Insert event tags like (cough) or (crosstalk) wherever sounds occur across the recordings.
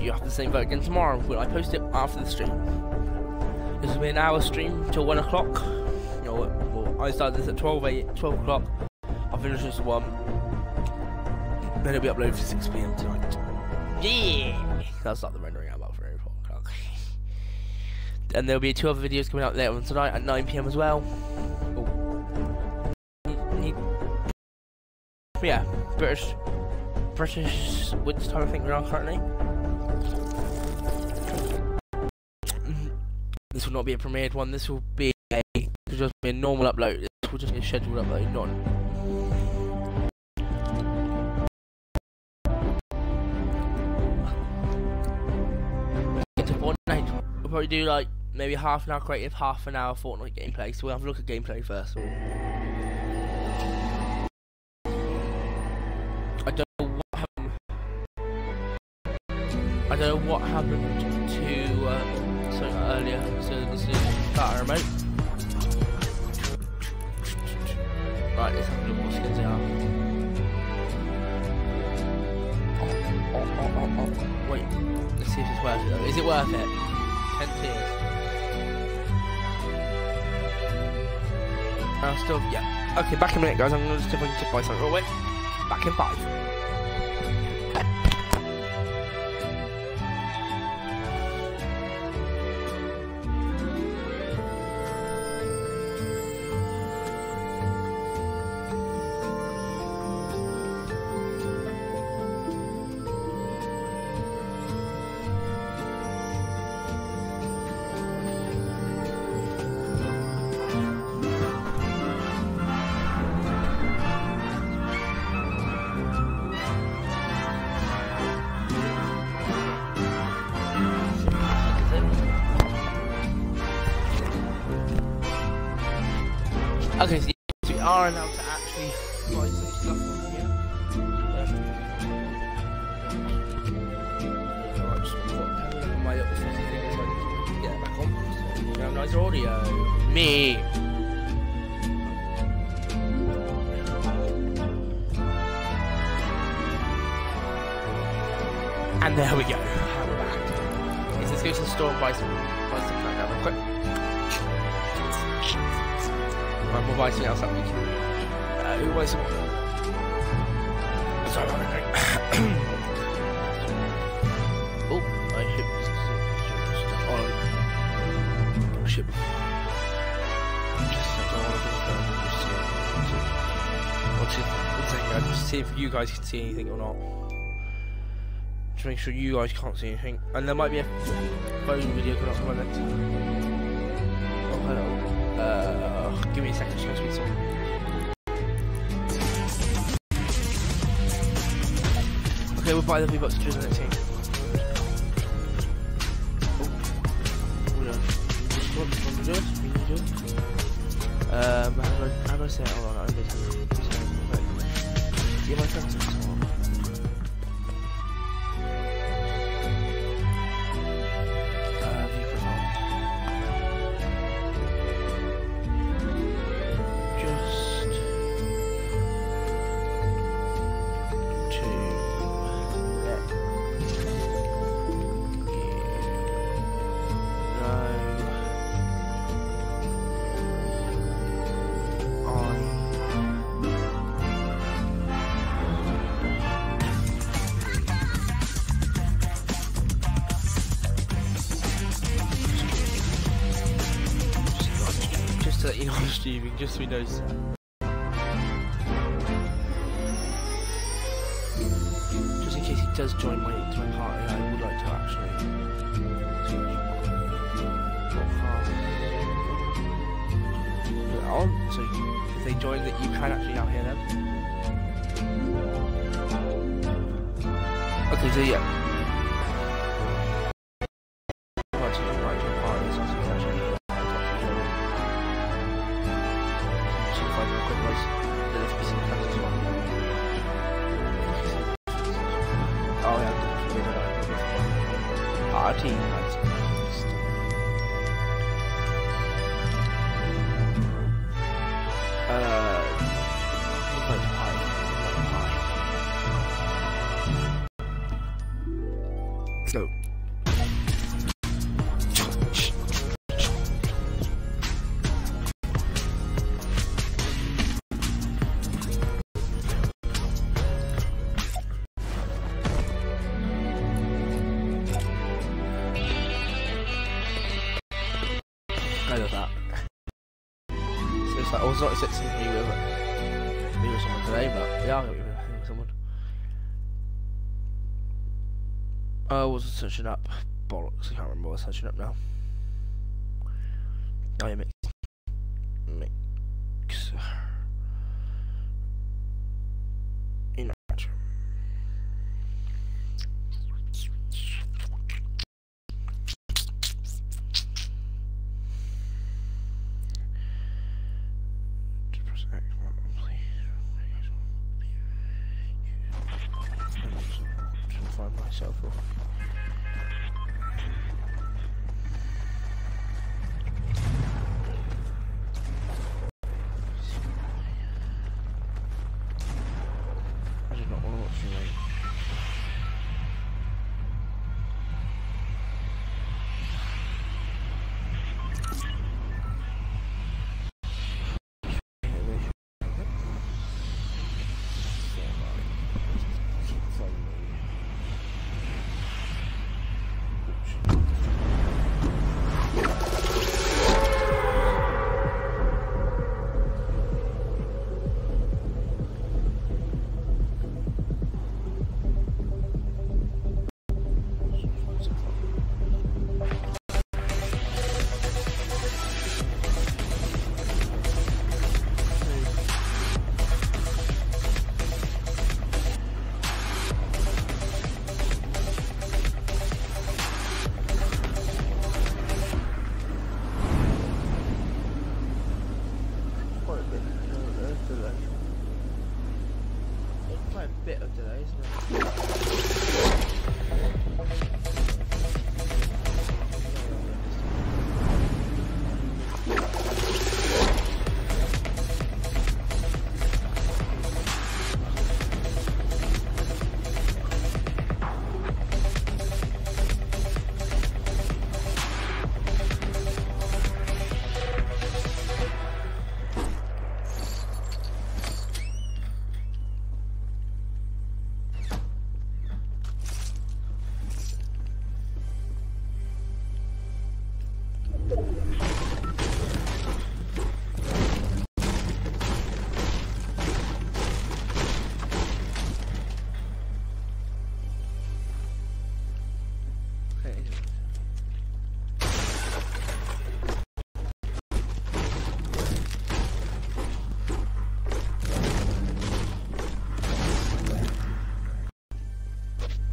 you have the same vote again tomorrow when I post it after the stream. This will be an hour stream till 1 o'clock. You know, well, I started this at 12, 8, 12 o'clock. I'll finish this at 1. Then it'll be uploaded for 6 pm tonight. Yeah! I'll start the rendering out about 3 o'clock. And there'll be two other videos coming out later on tonight at 9 pm as well. Oh. yeah, British, British Winter time I think we are currently. This will not be a premiered one. This will be a just be a normal upload. This will just be a scheduled upload, not. Fortnite, we'll probably do like maybe half an hour creative, half an hour Fortnite gameplay. So we'll have a look at gameplay first. I don't know what happened to uh, something earlier, so let's do start remote. Right, have a look what skins they are. Oh, oh, oh. Wait, let's see if it's worth it though. Is it worth it? 10 tiers. Uh, still, yeah. Okay, back in a minute guys, I'm gonna just see if I can buy something. Oh wait, back in five. Okay, so we are allowed to actually buy some stuff on here. Um, Alright, just put my little fuzzy thing so I can get back on. Now, nice audio. Me. And there we go. We're back. Let's go to the store and buy some, buy some Right, we'll buy something else that week. Uh, who buys some? Sorry (coughs) oh, I on. Oh. What's it? One just see if you guys can see anything or not. Just make sure you guys can't see anything. And there might be a phone video coming up for my next. Give me a second, just speak someone. Okay, we'll buy the V-Bucks to the next team. Um, how do I, how do I say it? Hold on, I'm going to Give my streaming, just. Just in case he does join my, my party, I would like to actually. On, so if they join, that you can actually now hear them. Okay, so yeah. Otherwise, they'll be some not expecting be with, be with someone today, but yeah, I'll be with someone. I wasn't searching up. Bollocks, I can't remember what I was searching up now. Oh yeah, mix. Mix.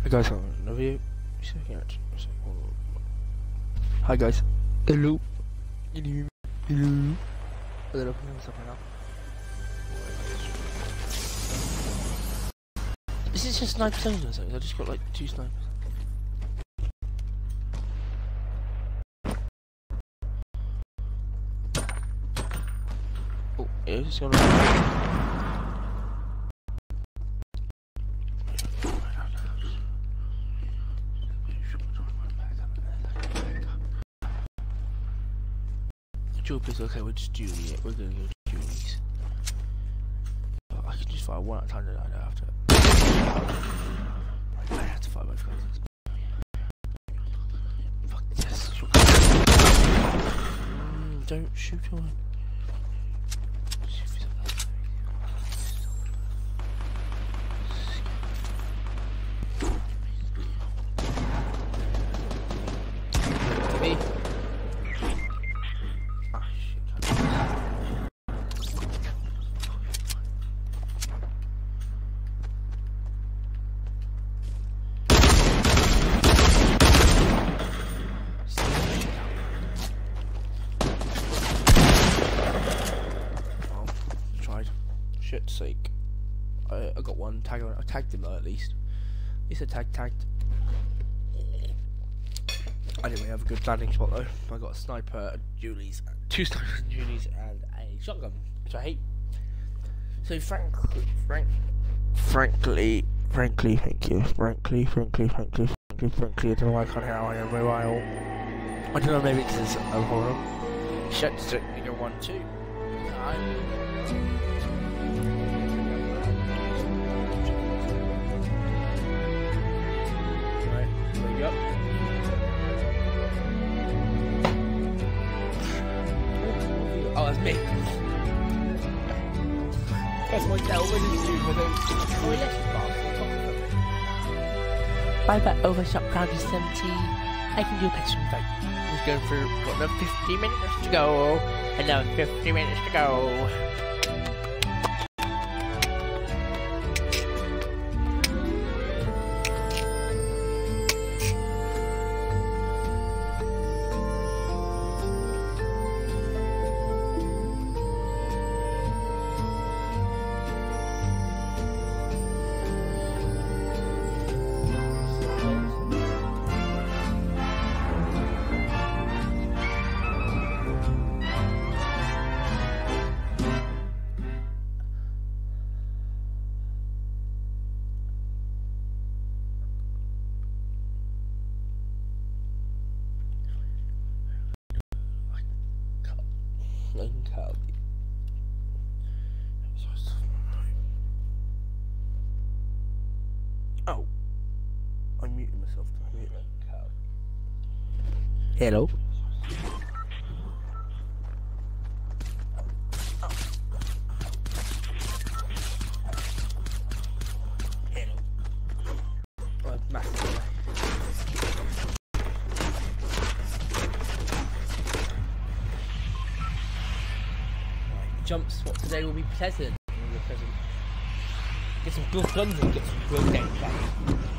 Guys, hold on. Have you? Second, actually. Second, hold on. Hi guys. Hello. Can you hear? Hello. I don't know if I'm doing something now. Is this just sniper or something? I just got like two snipers. Oh, yeah, it's gonna. Please, okay, we're just doing it. We're gonna go to Julie's. Oh, I can just fight one at a time, then I have to. I have to fight both guys. Fuck yes. Mm, don't shoot on. He said tag tagged. I didn't really have a good landing spot though. I got a sniper, a Julie's, two snipers, and Julie's, and a shotgun, which I hate. So frankly, frank, frankly, frankly, thank you. Frankly, frankly, frankly, be frankly, I don't know why I can't hear out on mobile. I don't know, maybe it's this. Oh, hold on. Shut you go one, two. Right, That's my tail. What did you do with those? Oh, yes, Buy that overshot crowd is 70. I can do a question fight. We're going for got another 50 minutes to go. Another 50 minutes to go. Hello. Hello. Oh, massive. jump spot today will be pleasant. Get some good guns and get some real gameplay.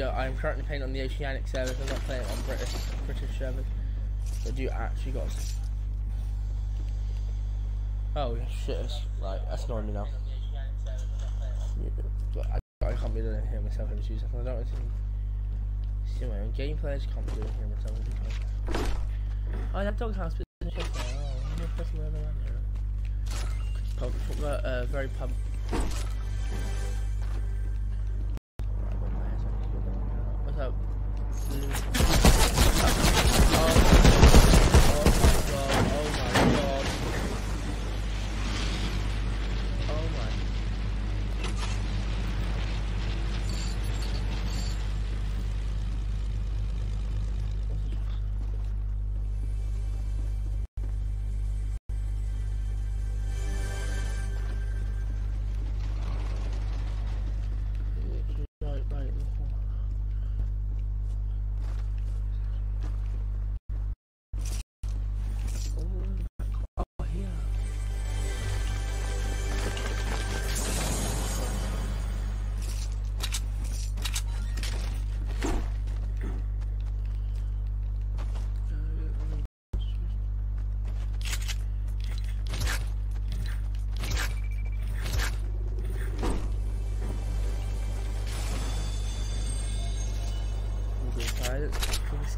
Another video, I'm currently playing on the Oceanic server, I'm not playing on British British server. So I do actually got Oh shit, it's, like that's annoying me now. Yeah, I, I can't be doing it here myself in two seconds. I don't really see my own gameplay, I can't be doing it here myself. Oh, that dog house there. Oh, I'm whatever around here. Pump, uh, very pump. Thank you.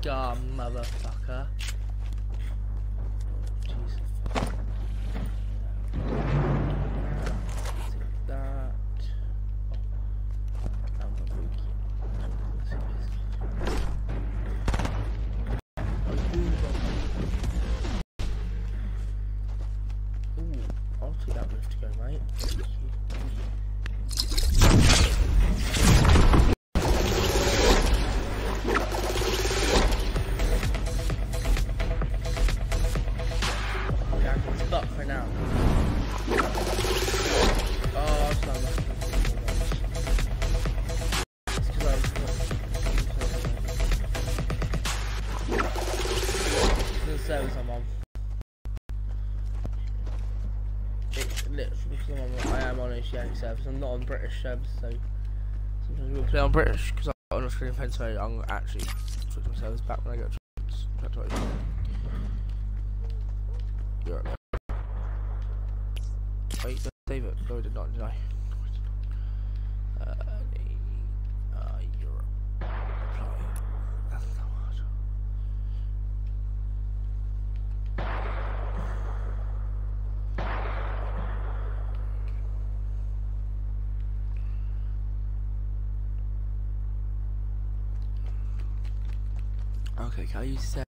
Guy, motherfucker. Service. I'm not on British service, so sometimes we'll play on British because I'm on Australian fence. So I'm actually switch my service back when I get to. Save it. No, I did not, did I? Uh, Okay, can I use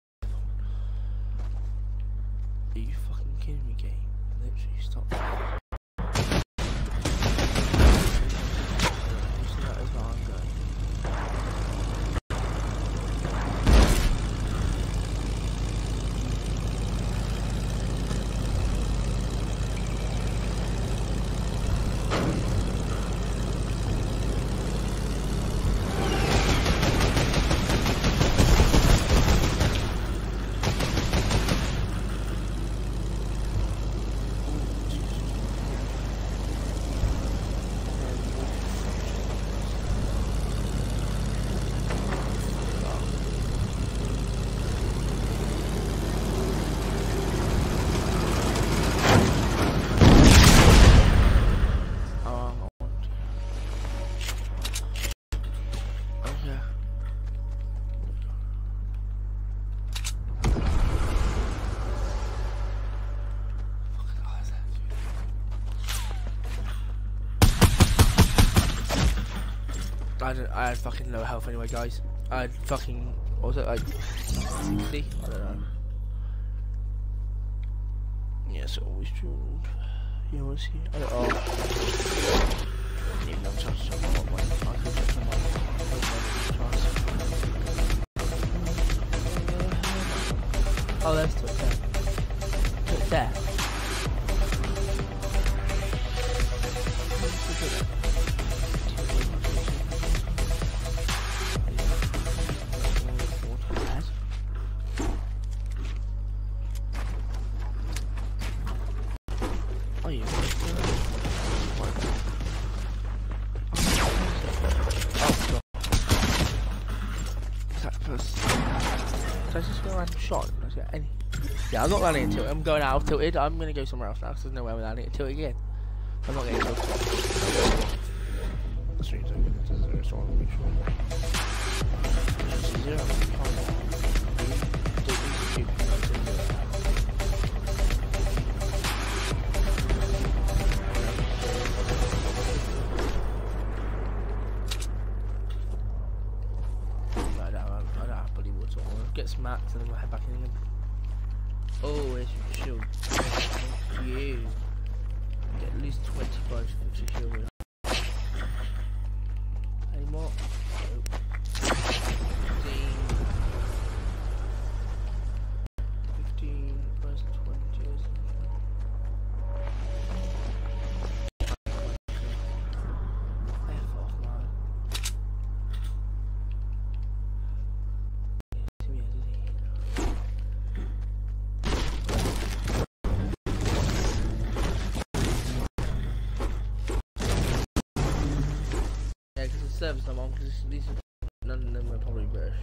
I don't, I had fucking low health anyway, guys. I had fucking, what was it, like, 60? I don't know. Yes, always true. You want to see? I don't, oh. Even though I'm trying Did any? Yeah, I'm not landing into it. I'm going out of tilted. I'm gonna go somewhere else now because there's no way landing at tilted again. I'm not getting tilted. Are good. This is very strong. Make sure. This is zero. Oh, it's shield. You. Get at least 25 for your shield. Any more? Because the service I'm on, because these are, none of them are probably British.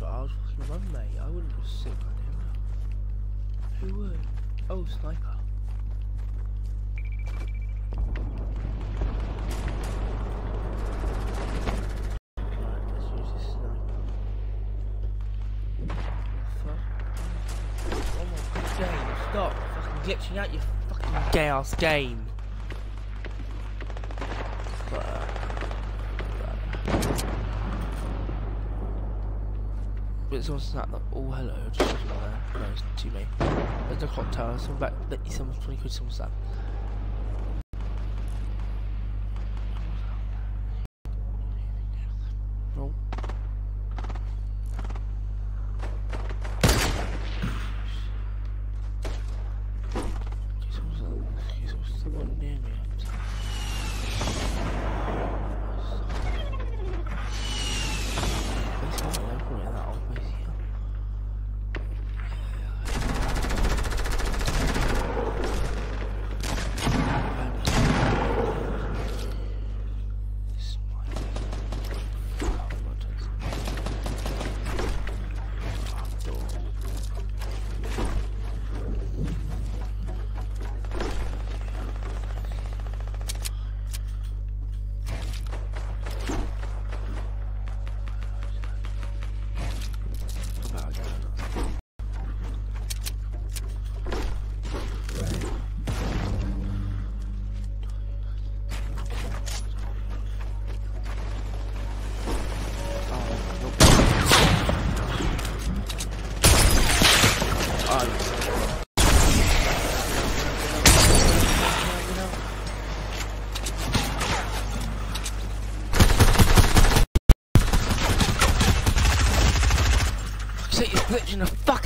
shot, I would fucking run, mate. I wouldn't just sit on him. Who would? Oh, sniper. Stop fucking glitching out your fucking gay ass game. It's also not like, oh hello, just there. No, it's to me. There's a clock tower, someone back, let you someone 20 quid, someone's that.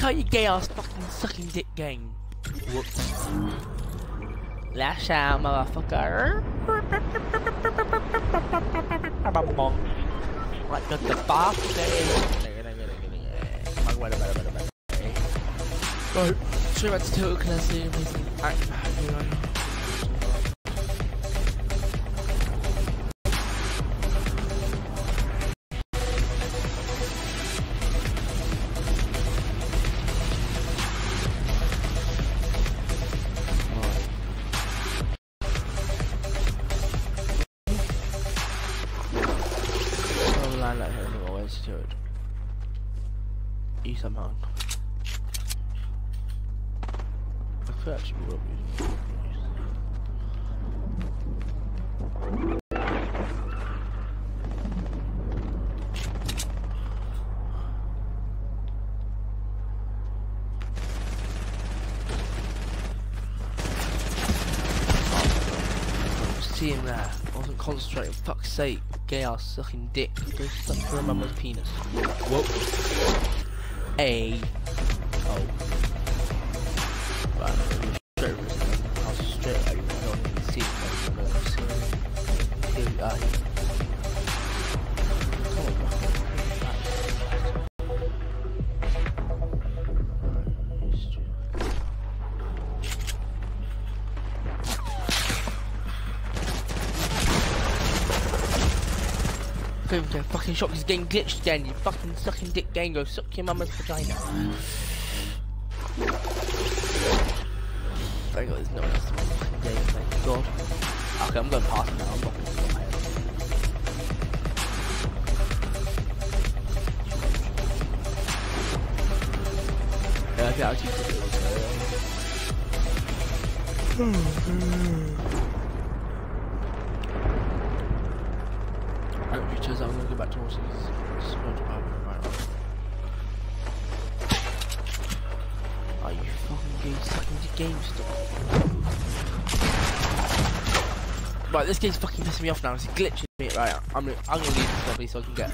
Out you gay ass fucking sucking dick game. Whoops. Lash out, motherfucker. What the, the fuck? Right, back to Total Classy. Amazing. Alright, That, I wasn't concentrating. Fuck's sake, gay ass sucking dick. Go suck for a mama's penis. Whoa. A. Oh. Right, fucking shop, he's getting glitched again, you fucking sucking dick gang, go suck your mama's vagina. Thank god there's no one else to fucking game, thank god. Okay, I'm going past now, I'm not gonna go ahead. Yeah, I can actually do this. (sighs) (sighs) (sighs) Alright, pictures, I'm gonna go back to watching this SpongeBob right Are you fucking game sucking the game stuff? Right, this game's fucking pissing me off now. It's glitching me. Right, I'm, I'm gonna leave this lobby so I can get